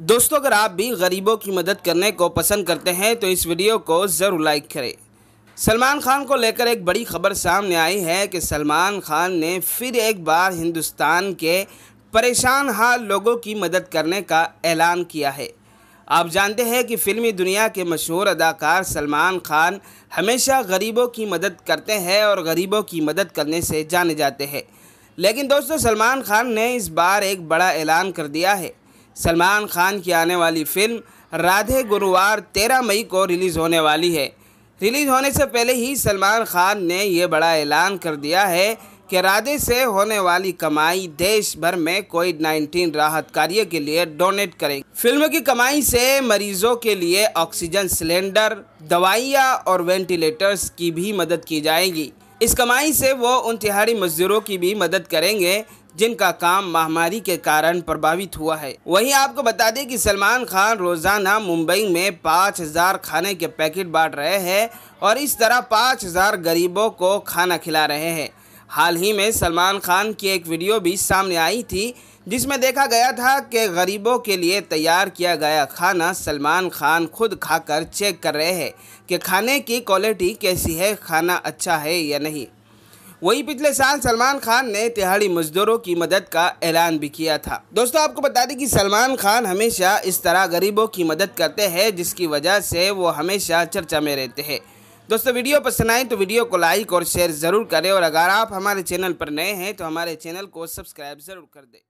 दोस्तों, अगर आप भी गरीबों की मदद करने को पसंद करते हैं तो इस वीडियो को ज़रूर लाइक करें। सलमान खान को लेकर एक बड़ी खबर सामने आई है कि सलमान खान ने फिर एक बार हिंदुस्तान के परेशान हाल लोगों की मदद करने का ऐलान किया है। आप जानते हैं कि फिल्मी दुनिया के मशहूर अदाकार सलमान खान हमेशा गरीबों की मदद करते हैं और गरीबों की मदद करने से जाने जाते हैं। लेकिन दोस्तों, सलमान खान ने इस बार एक बड़ा ऐलान कर दिया है। सलमान खान की आने वाली फ़िल्म राधे गुरुवार तेरह मई को रिलीज़ होने वाली है। रिलीज़ होने से पहले ही सलमान खान ने ये बड़ा ऐलान कर दिया है कि राधे से होने वाली कमाई देश भर में कोविड नाइन्टीन राहत कार्य के लिए डोनेट करेंगे। फ़िल्म की कमाई से मरीजों के लिए ऑक्सीजन सिलेंडर, दवाइयाँ और वेंटिलेटर्स की भी मदद की जाएगी। इस कमाई से वो उन तिहाड़ी मजदूरों की भी मदद करेंगे, जिनका काम महामारी के कारण प्रभावित हुआ है। वहीं आपको बता दें कि सलमान खान रोज़ाना मुंबई में पाँच हज़ार खाने के पैकेट बांट रहे हैं और इस तरह पाँच हज़ार गरीबों को खाना खिला रहे हैं। हाल ही में सलमान खान की एक वीडियो भी सामने आई थी जिसमें देखा गया था कि गरीबों के लिए तैयार किया गया खाना सलमान खान खुद खाकर चेक कर रहे हैं कि खाने की क्वालिटी कैसी है, खाना अच्छा है या नहीं। वहीं पिछले साल सलमान खान ने तिहाड़ी मजदूरों की मदद का ऐलान भी किया था। दोस्तों, आपको बता दें कि सलमान खान हमेशा इस तरह गरीबों की मदद करते हैं, जिसकी वजह से वो हमेशा चर्चा में रहते हैं। दोस्तों, वीडियो पसंद आए तो वीडियो को लाइक और शेयर ज़रूर करें और अगर आप हमारे चैनल पर नए हैं तो हमारे चैनल को सब्सक्राइब ज़रूर कर दें।